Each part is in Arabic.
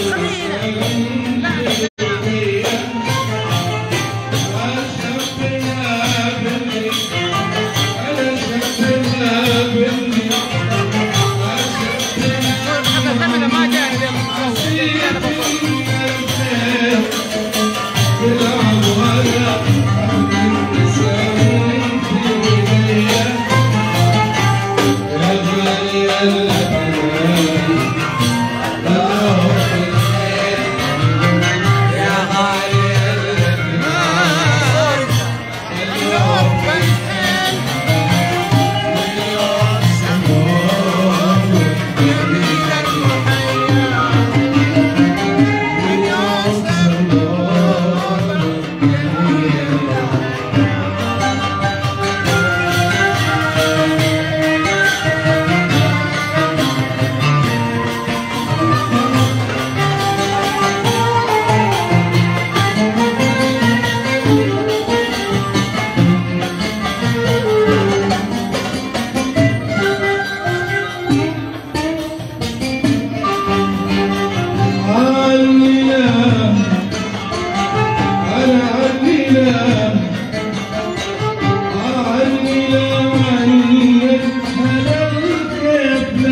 Come in.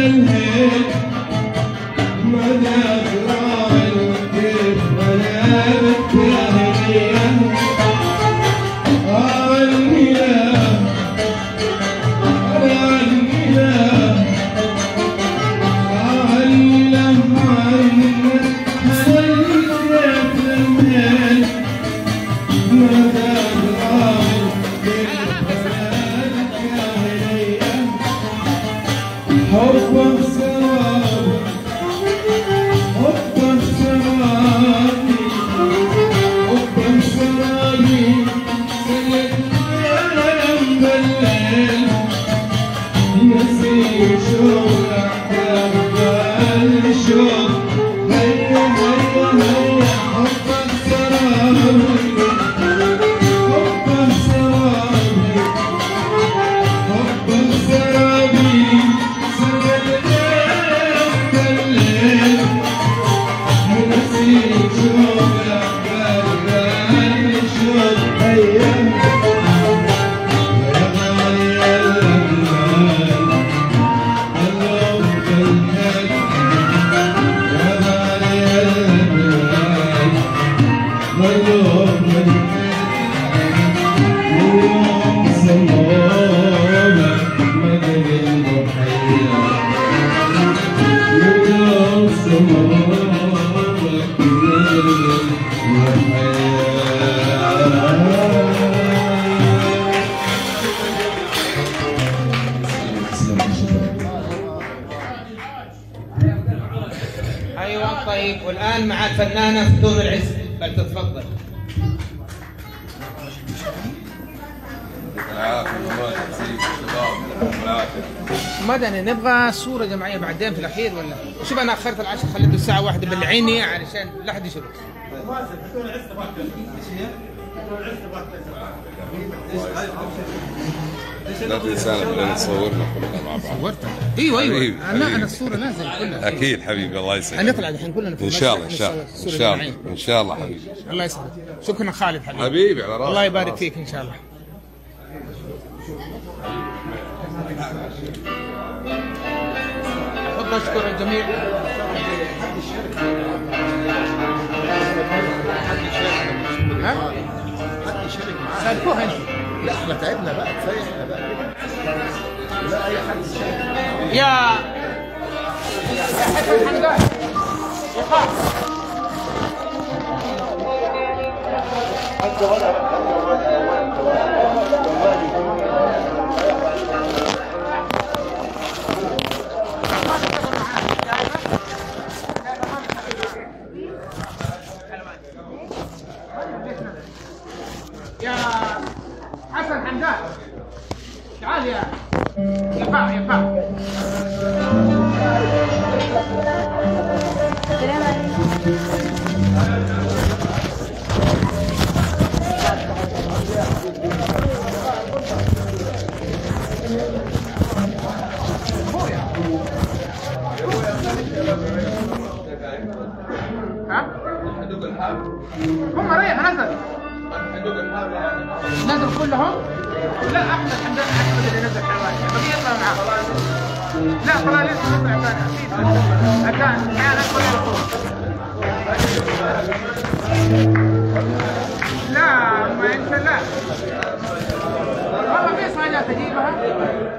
in أيوه مدني. نبغى صورة جماعية بعدين في الأخير ولا؟ شوف أنا أخرت العشاء خليته الساعة واحدة بالعيني علشان لا حد يشوف. لا تنسانا بدنا نصورنا كلنا مع بعض. صورتها أيوه أيوه. حبيبي، أنا. أنا الصورة لازم كلها. أكيد حبيبي الله يسعدك. هنطلع دحين كلنا في إن شاء الله إن شاء الله. إن شاء الله. إن شاء الله حبيبي. الله يسعدك. شكرا خالد حبيبي. حبيبي على راسي الله يبارك. فيك إن شاء الله. احب اشكر الجميع؟ حد يشارك معانا سالكوها انت لا إحنا تعبنا بقى كفايه إحنا بقى. لا أي حد يشارك يا يا حسن حمدان يا خالد.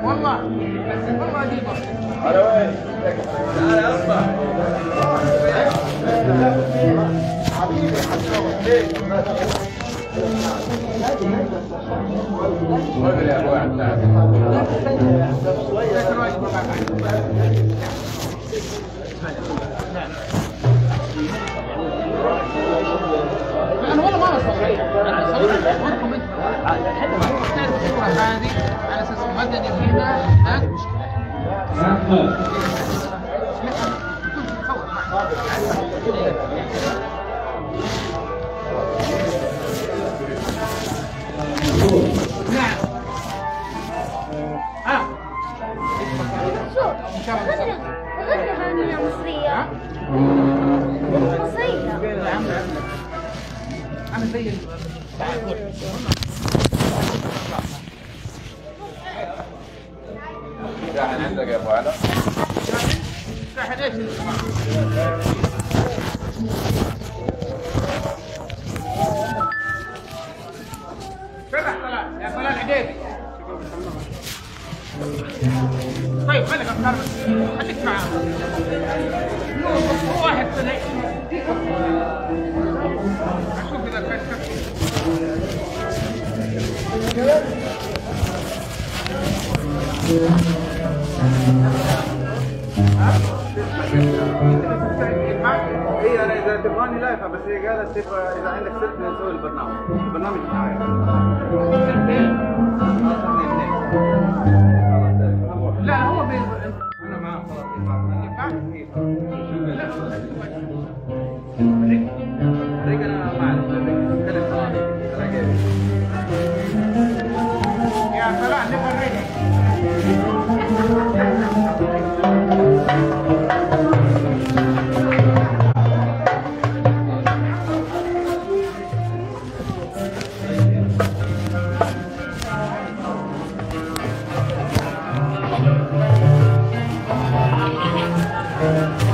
والله والله اجيبها أنا والله ما أنا وركم انت تعرف الصورة هذه على أساس مدني فيها هناك نعم ها ان شاء الله بصور. غني أغنية مصرية مصرية يا عم أنا زي. شاحن عندك يا ابو إيش اذا تبغاني لايفه بس هي قالت تبغى إذا عندك سلك نسوي البرنامج. البرنامج معايا لا هو بي... أنا معاه خلاص لا في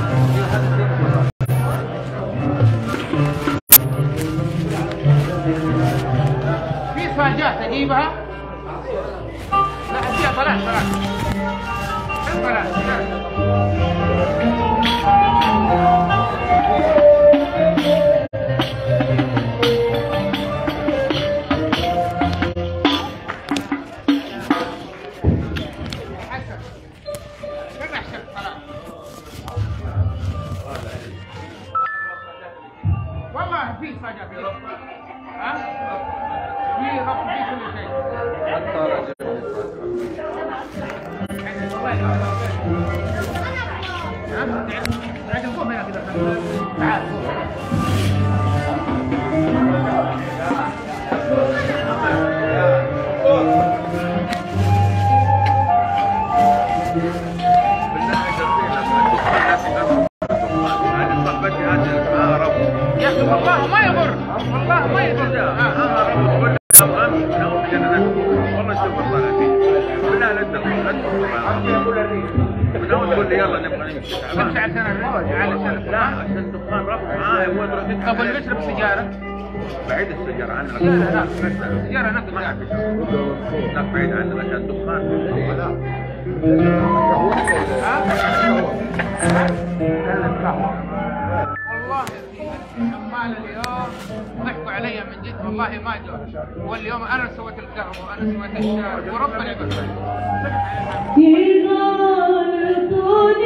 والله ما يضر والله ما يضر آه. تقول لي يلا نبغى نمشي بس عشان الرجل علشان لا عشان الدخان رفع معاه هو اللي بيشرب سيجاره بعيد السيجارة عنك سيجاره هناك سيجاره هناك قاعد هناك بعيد عنك عشان الدخان والله عمال اليوم ضحكوا علي من جد والله ما جوا واليوم أنا سويت القهوه وأنا سويت الشاي ورب العباد يزال طول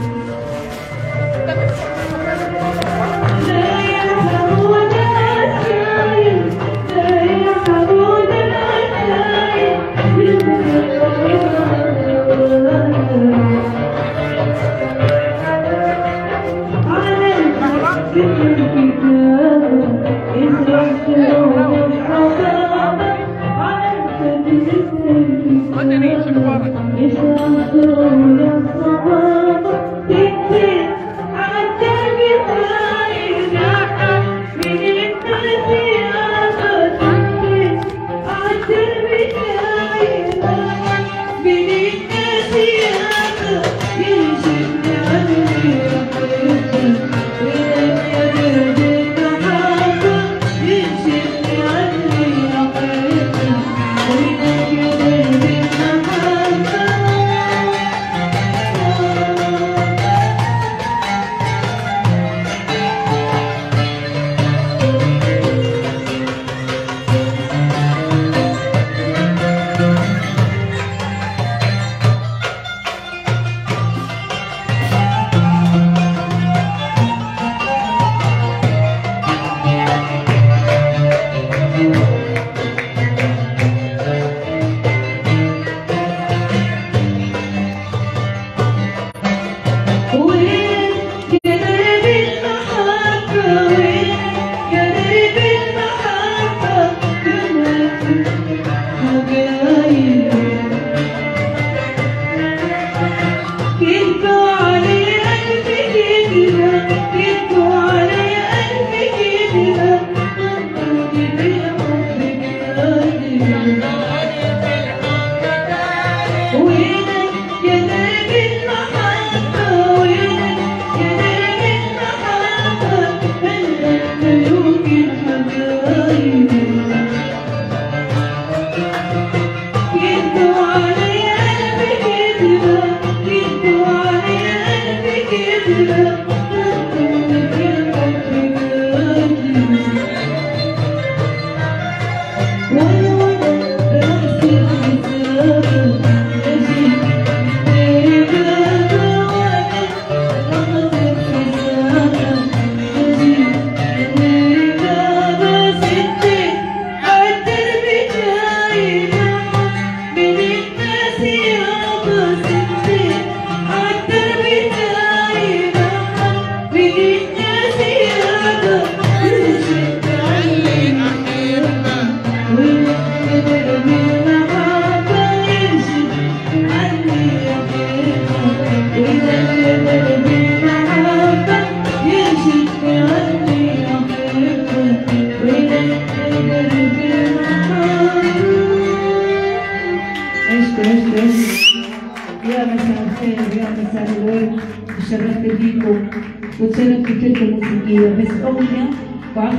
مبارك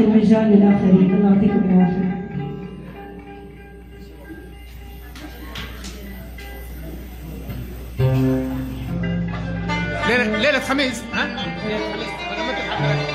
المجال للآخرين. الله يعطيكم العافية. ليلة ليلة خميس. ها؟ ليلة خميس.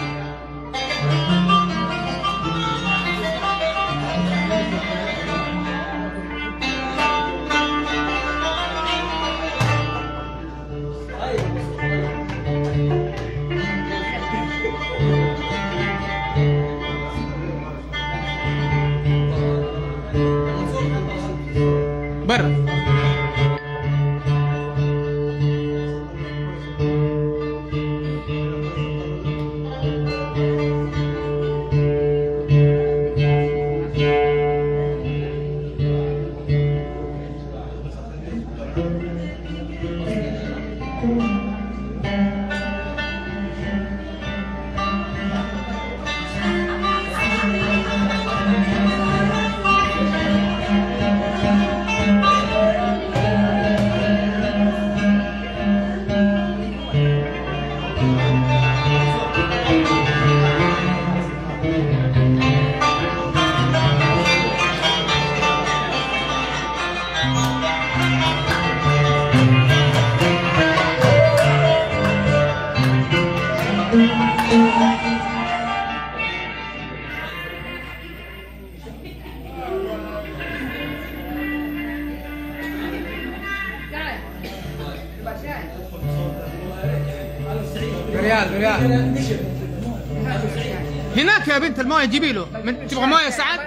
هناك يا بنت المويه جيبي له. من تبغى مويه سعد؟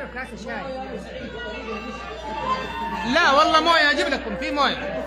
لا والله مويه أجيب لكم في مويه